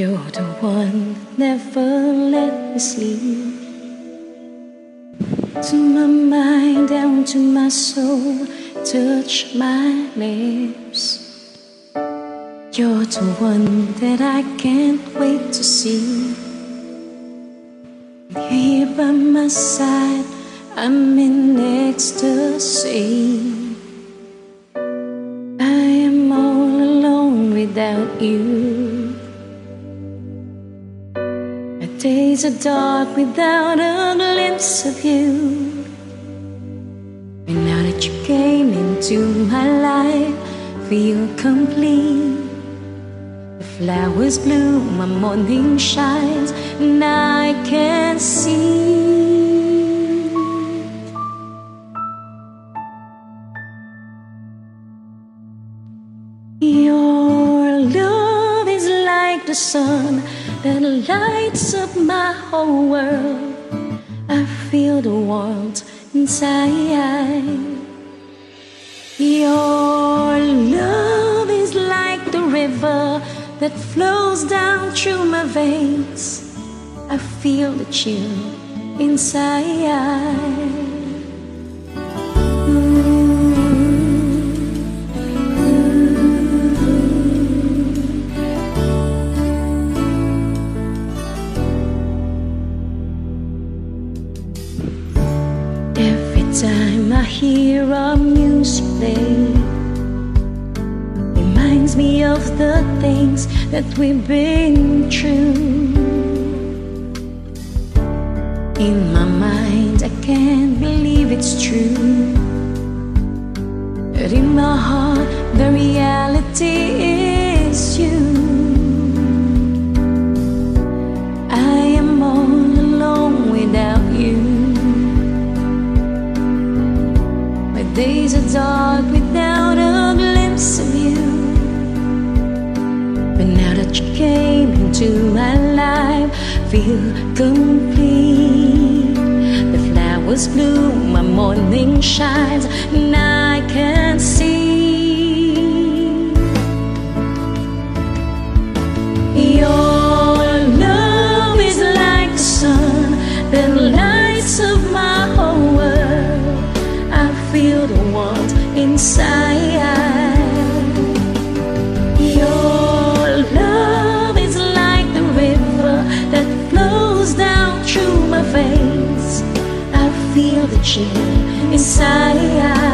You're the one that never let me sleep. To my mind, down to my soul, touch my lips. You're the one that I can't wait to see. Here by my side, I'm in ecstasy. I am all alone without you. Days are dark without a glimpse of you. And now that you came into my life, feel complete. The flowers bloom, my morning shines, and I can see. Your love is like the sun that lights up my whole world. I feel the warmth inside. Your love is like the river that flows down through my veins. I feel the chill inside. Hear our music play, reminds me of the things that we've been through. In my mind, I can't believe it's true. But in my heart, the reality days are dark without a glimpse of you. But now that you came into my life, feel complete. The flowers bloom, my morning shines, and I can see. Your love is like the sun that lights the warmth inside. Your love is like the river that flows down through my veins. I feel the chill inside.